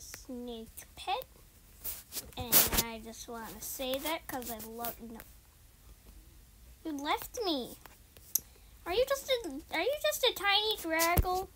snake pit. And I just want to say that because I love, no. You left me. Are you just a, are you just a tiny draggle?